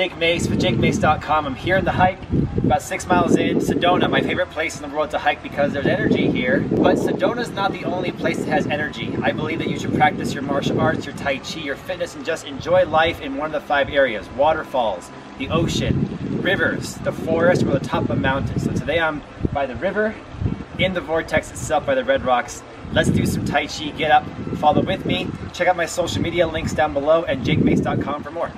Jake Mace with JakeMace.com. I'm here in the hike, about six miles in. Sedona, my favorite place in the world to hike because there's energy here. But Sedona's not the only place that has energy. I believe that you should practice your martial arts, your Tai Chi, your fitness, and just enjoy life in one of the five areas. Waterfalls, the ocean, rivers, the forest, or the top of a mountain. So today I'm by the river, in the vortex itself by the Red Rocks. Let's do some Tai Chi, get up, follow with me. Check out my social media links down below and jakemace.com for more.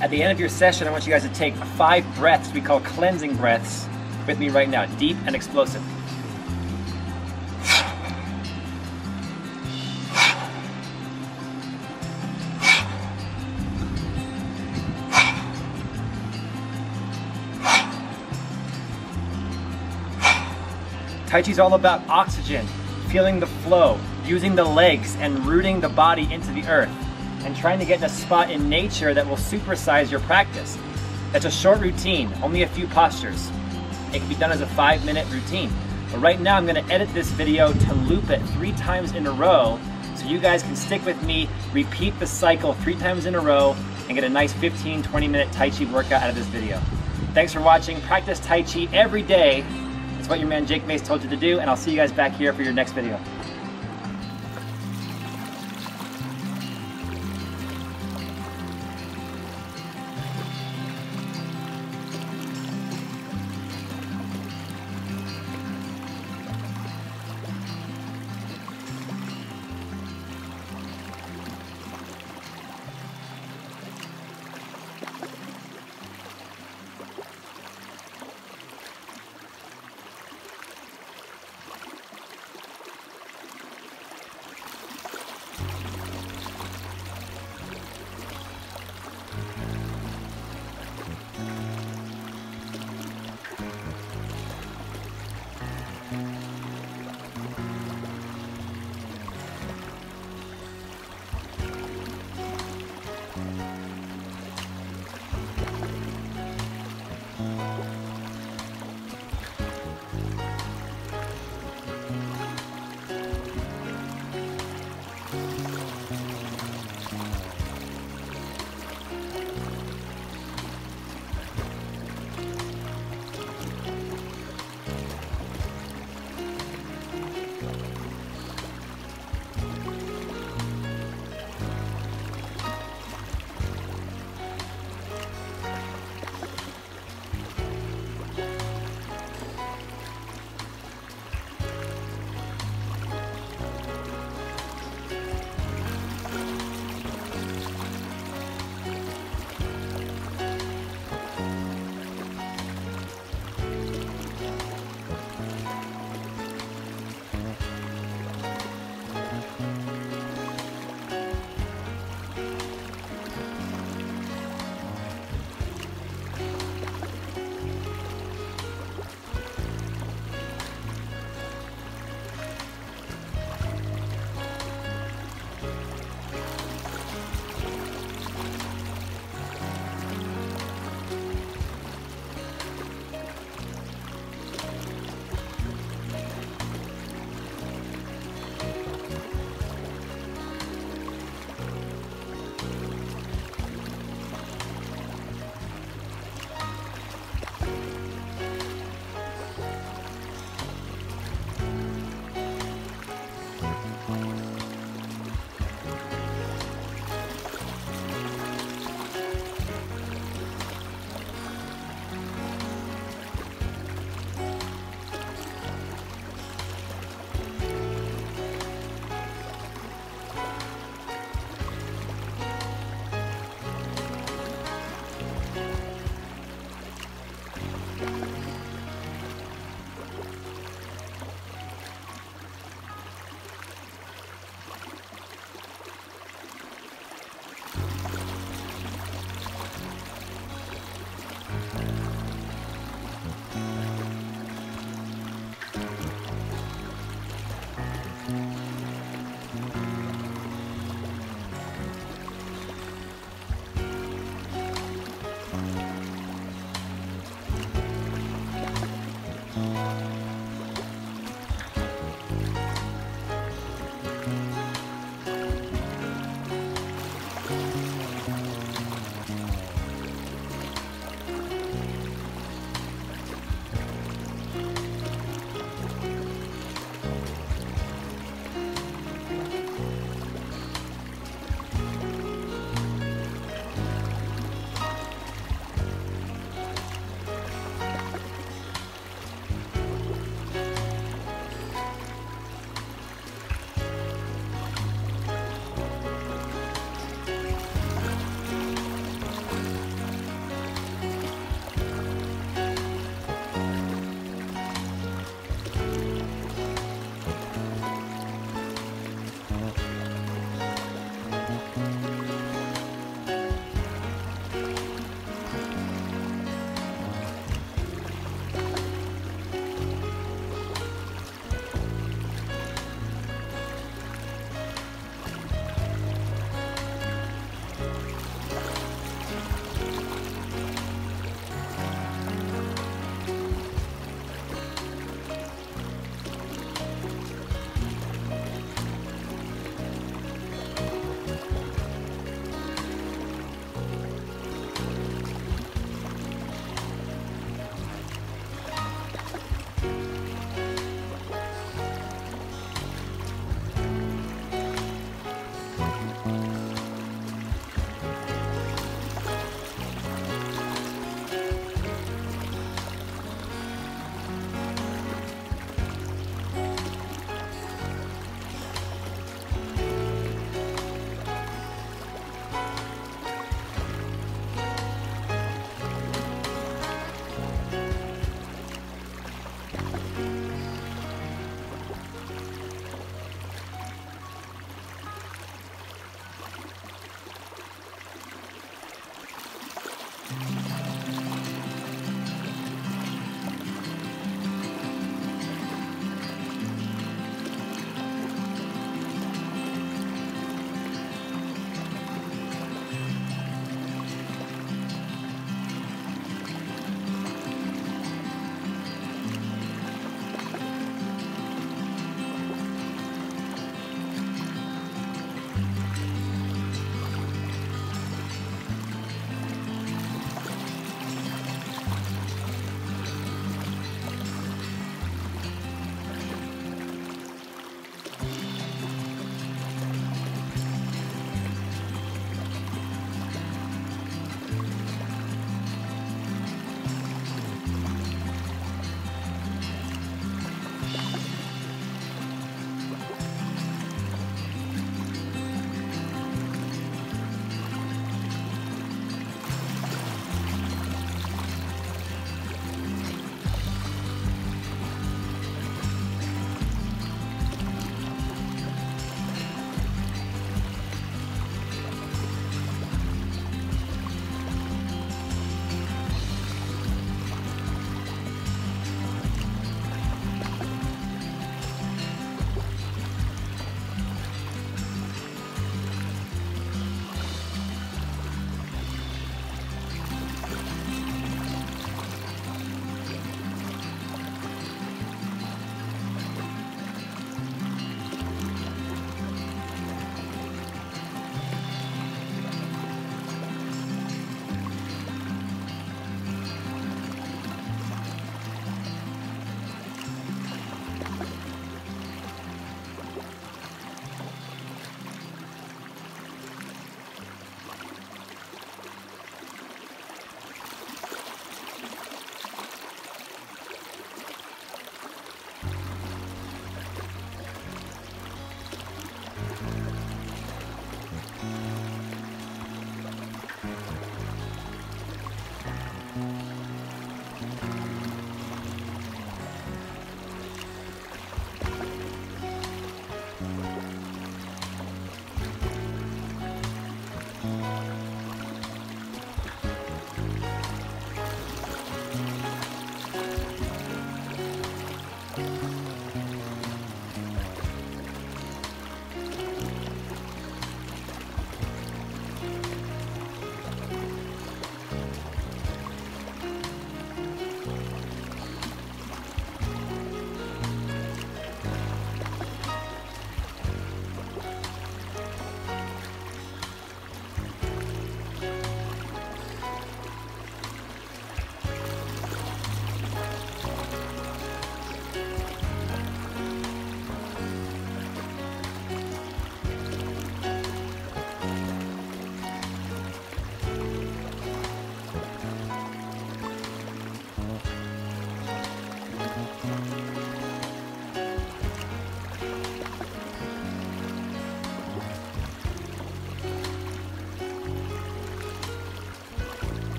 At the end of your session, I want you guys to take five breaths we call cleansing breaths with me right now, deep and explosive. Tai Chi is all about oxygen, feeling the flow, using the legs and rooting the body into the earth and trying to get in a spot in nature that will supersize your practice. It's a short routine, only a few postures. It can be done as a five minute routine. But right now I'm gonna edit this video to loop it three times in a row so you guys can stick with me, repeat the cycle three times in a row, and get a nice 15, 20 minute Tai Chi workout out of this video. Thanks for watching. Practice Tai Chi every day. It's what your man Jake Mace told you to do, and I'll see you guys back here for your next video.